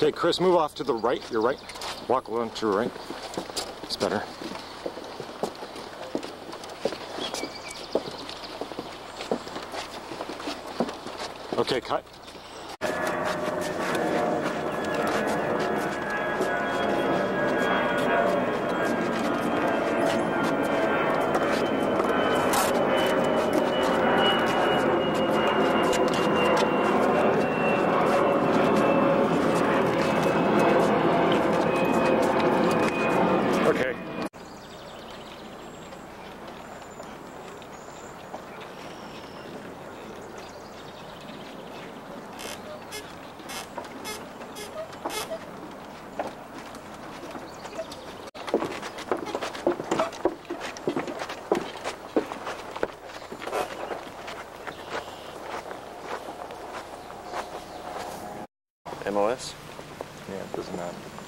Okay, Chris, move off to the right. You're right. Walk along to your right. It's better. Okay, cut. Okay. MOS? Yeah, it doesn't matter.